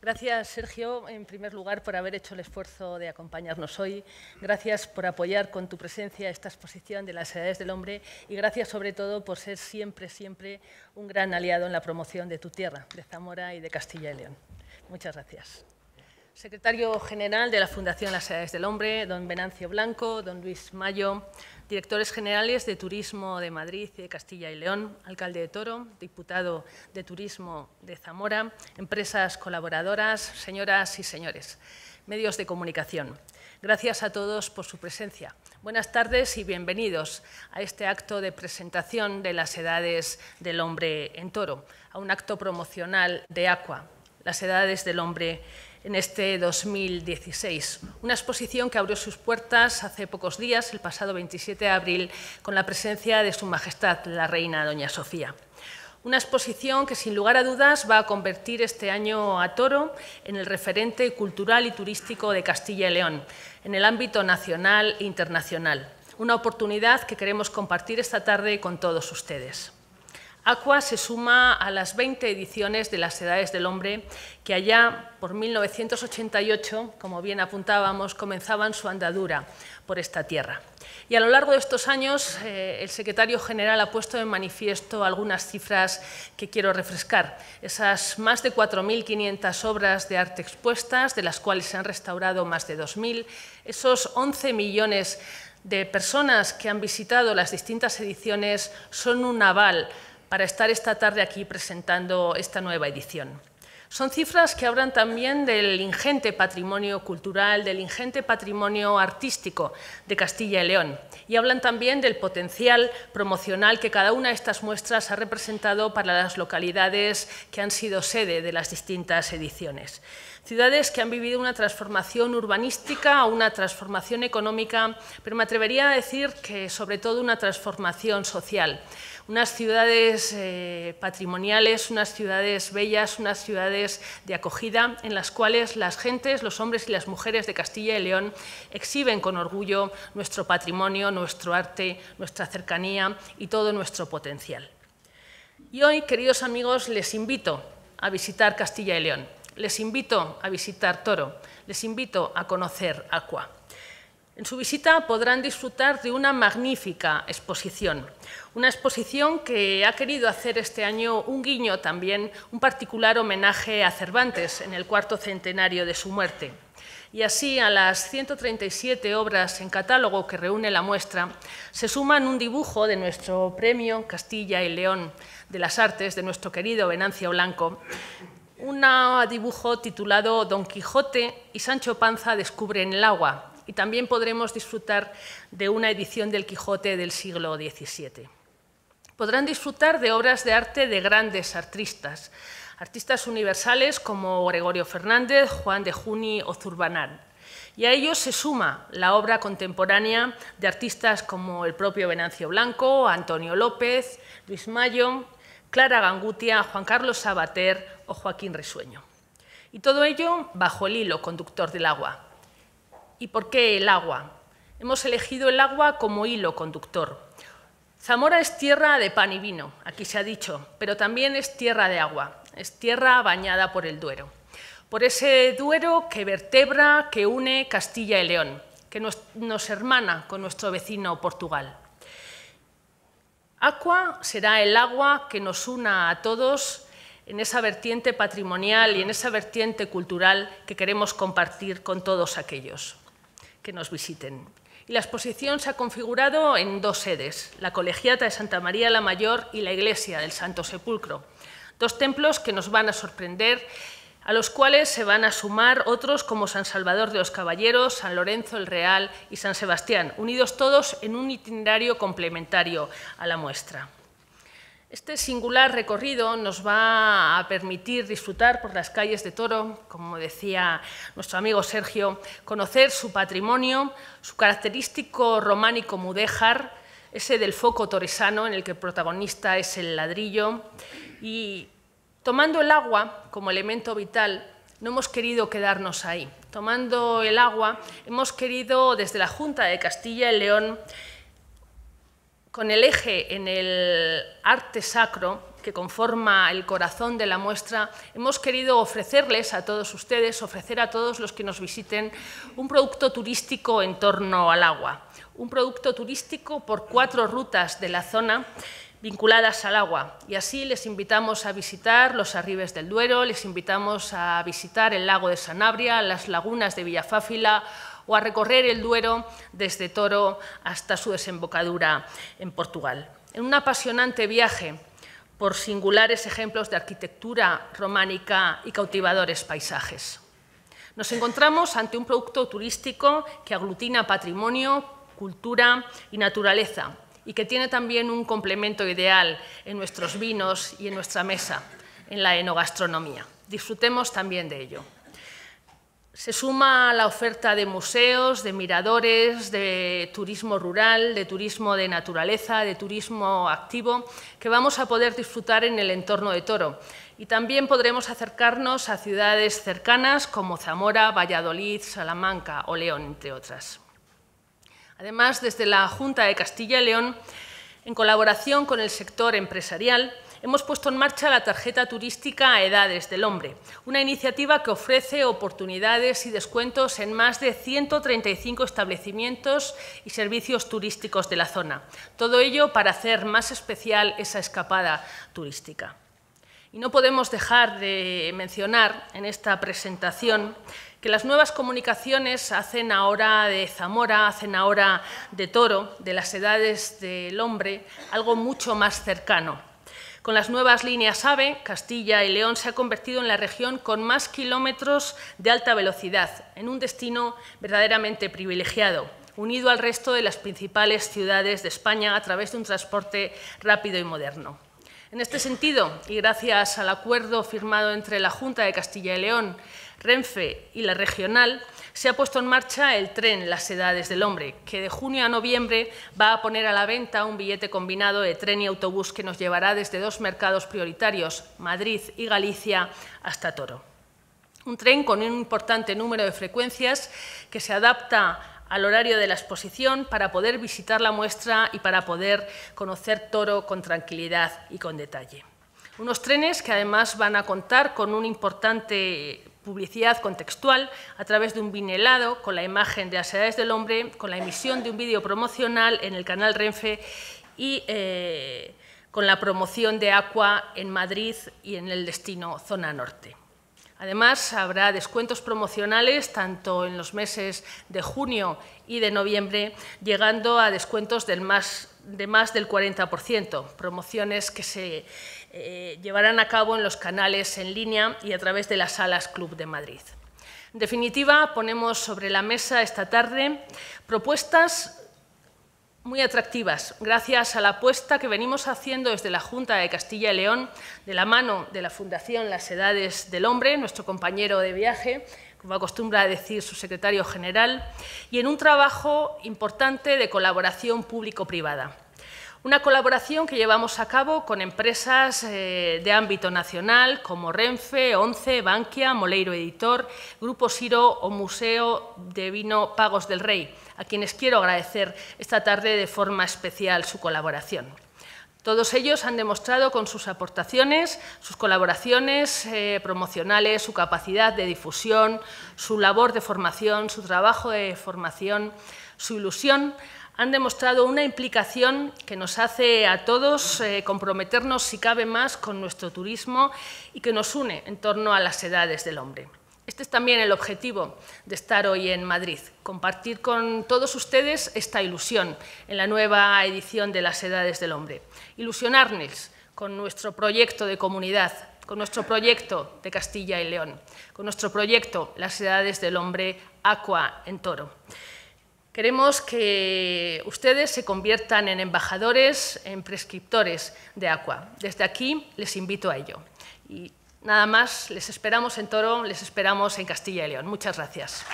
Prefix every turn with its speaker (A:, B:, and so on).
A: Gracias, Sergio, en primer lugar, por haber hecho el esfuerzo de acompañarnos hoy. Gracias por apoyar con tu presencia esta exposición de las edades del hombre y gracias, sobre todo, por ser siempre, siempre un gran aliado en la promoción de tu tierra, de Zamora y de Castilla y León. Muchas gracias. Secretario General de la Fundación Las Edades del Hombre, don Venancio Blanco, don Luis Mayo, directores generales de Turismo de Madrid y de Castilla y León, alcalde de Toro, diputado de Turismo de Zamora, empresas colaboradoras, señoras y señores, medios de comunicación. Gracias a todos por su presencia. Buenas tardes y bienvenidos a este acto de presentación de las edades del hombre en Toro, a un acto promocional de Aqua, las edades del hombre en este 2016. Una exposición que abrió sus puertas hace pocos días, el pasado 27 de abril, con la presencia de Su Majestad la Reina Doña Sofía. Una exposición que, sin lugar a dudas, va a convertir este año a Toro en el referente cultural y turístico de Castilla y León, en el ámbito nacional e internacional. Una oportunidad que queremos compartir esta tarde con todos ustedes. Aqua se suma a las 20 ediciones de las Edades del Hombre que allá por 1988, como bien apuntábamos, comenzaban su andadura por esta tierra. Y a lo largo de estos años, eh, el secretario general ha puesto en manifiesto algunas cifras que quiero refrescar. Esas más de 4.500 obras de arte expuestas, de las cuales se han restaurado más de 2.000, esos 11 millones de personas que han visitado las distintas ediciones son un aval para estar esta tarde aquí presentando esta nueva edición. Son cifras que hablan también del ingente patrimonio cultural, del ingente patrimonio artístico de Castilla y León y hablan también del potencial promocional que cada una de estas muestras ha representado para las localidades que han sido sede de las distintas ediciones. Ciudades que han vivido una transformación urbanística, una transformación económica, pero me atrevería a decir que sobre todo una transformación social unas ciudades eh, patrimoniales, unas ciudades bellas, unas ciudades de acogida en las cuales las gentes, los hombres y las mujeres de Castilla y León exhiben con orgullo nuestro patrimonio, nuestro arte, nuestra cercanía y todo nuestro potencial. Y hoy, queridos amigos, les invito a visitar Castilla y León, les invito a visitar Toro, les invito a conocer Aqua. En su visita podrán disfrutar de una magnífica exposición, una exposición que ha querido hacer este año un guiño también, un particular homenaje a Cervantes en el cuarto centenario de su muerte. Y así a las 137 obras en catálogo que reúne la muestra se suman un dibujo de nuestro premio Castilla y León de las Artes, de nuestro querido Venancio Blanco, un dibujo titulado Don Quijote y Sancho Panza descubren el agua, y también podremos disfrutar de una edición del Quijote del siglo XVII. Podrán disfrutar de obras de arte de grandes artistas, artistas universales como Gregorio Fernández, Juan de Juni o Zurbanán. Y a ellos se suma la obra contemporánea de artistas como el propio Venancio Blanco, Antonio López, Luis Mayo, Clara Gangutia, Juan Carlos Sabater o Joaquín Risueño. Y todo ello bajo el hilo conductor del agua, ¿Y por qué el agua? Hemos elegido el agua como hilo conductor. Zamora es tierra de pan y vino, aquí se ha dicho, pero también es tierra de agua, es tierra bañada por el Duero. Por ese Duero que vertebra, que une Castilla y León, que nos, nos hermana con nuestro vecino Portugal. Aqua será el agua que nos una a todos en esa vertiente patrimonial y en esa vertiente cultural que queremos compartir con todos aquellos que nos visiten. Y la exposición se ha configurado en dos sedes, la Colegiata de Santa María la Mayor y la Iglesia del Santo Sepulcro, dos templos que nos van a sorprender, a los cuales se van a sumar otros como San Salvador de los Caballeros, San Lorenzo el Real y San Sebastián, unidos todos en un itinerario complementario a la muestra. Este singular recorrido nos va a permitir disfrutar por las calles de Toro, como decía nuestro amigo Sergio, conocer su patrimonio, su característico románico mudéjar, ese del foco toresano en el que protagonista es el ladrillo. Y tomando el agua como elemento vital, no hemos querido quedarnos ahí. Tomando el agua, hemos querido desde la Junta de Castilla y León con el eje en el arte sacro, que conforma el corazón de la muestra, hemos querido ofrecerles a todos ustedes, ofrecer a todos los que nos visiten, un producto turístico en torno al agua. Un producto turístico por cuatro rutas de la zona vinculadas al agua. Y así les invitamos a visitar los arribes del Duero, les invitamos a visitar el lago de Sanabria, las lagunas de Villafáfila o a recorrer el Duero desde Toro hasta su desembocadura en Portugal. En un apasionante viaje por singulares ejemplos de arquitectura románica y cautivadores paisajes. Nos encontramos ante un producto turístico que aglutina patrimonio, cultura y naturaleza, y que tiene también un complemento ideal en nuestros vinos y en nuestra mesa, en la enogastronomía. Disfrutemos también de ello. Se suma a la oferta de museos, de miradores, de turismo rural, de turismo de naturaleza, de turismo activo, que vamos a poder disfrutar en el entorno de Toro. Y también podremos acercarnos a ciudades cercanas como Zamora, Valladolid, Salamanca o León, entre otras. Además, desde la Junta de Castilla y León, en colaboración con el sector empresarial, hemos puesto en marcha la tarjeta turística a Edades del Hombre, una iniciativa que ofrece oportunidades y descuentos en más de 135 establecimientos y servicios turísticos de la zona. Todo ello para hacer más especial esa escapada turística. Y no podemos dejar de mencionar en esta presentación que las nuevas comunicaciones hacen ahora de Zamora, hacen ahora de Toro, de las edades del hombre, algo mucho más cercano. Con las nuevas líneas AVE, Castilla y León se ha convertido en la región con más kilómetros de alta velocidad, en un destino verdaderamente privilegiado, unido al resto de las principales ciudades de España a través de un transporte rápido y moderno. En este sentido, y gracias al acuerdo firmado entre la Junta de Castilla y León Renfe y la regional, se ha puesto en marcha el tren Las Edades del Hombre, que de junio a noviembre va a poner a la venta un billete combinado de tren y autobús que nos llevará desde dos mercados prioritarios, Madrid y Galicia, hasta Toro. Un tren con un importante número de frecuencias que se adapta al horario de la exposición para poder visitar la muestra y para poder conocer Toro con tranquilidad y con detalle. Unos trenes que además van a contar con un importante publicidad contextual a través de un vinelado con la imagen de las edades del hombre, con la emisión de un vídeo promocional en el canal Renfe y eh, con la promoción de Aqua en Madrid y en el destino Zona Norte. Además, habrá descuentos promocionales tanto en los meses de junio y de noviembre, llegando a descuentos del de más del 40%, promociones que se eh, llevarán a cabo en los canales en línea y a través de las salas Club de Madrid. En definitiva, ponemos sobre la mesa esta tarde propuestas muy atractivas, gracias a la apuesta que venimos haciendo desde la Junta de Castilla y León, de la mano de la Fundación Las Edades del Hombre, nuestro compañero de viaje, como acostumbra decir su secretario general, y en un trabajo importante de colaboración público-privada. Una colaboración que llevamos a cabo con empresas eh, de ámbito nacional como Renfe, Once, Bankia, Moleiro Editor, Grupo Siro o Museo de Vino Pagos del Rey, a quienes quiero agradecer esta tarde de forma especial su colaboración. Todos ellos han demostrado con sus aportaciones, sus colaboraciones eh, promocionales, su capacidad de difusión, su labor de formación, su trabajo de formación, su ilusión han demostrado una implicación que nos hace a todos eh, comprometernos, si cabe más, con nuestro turismo y que nos une en torno a las edades del hombre. Este es también el objetivo de estar hoy en Madrid, compartir con todos ustedes esta ilusión en la nueva edición de las Edades del Hombre. Ilusionarnos con nuestro proyecto de comunidad, con nuestro proyecto de Castilla y León, con nuestro proyecto Las Edades del Hombre Aqua en Toro. Queremos que ustedes se conviertan en embajadores, en prescriptores de Aqua. Desde aquí les invito a ello. Y nada más, les esperamos en Toro, les esperamos en Castilla y León. Muchas gracias.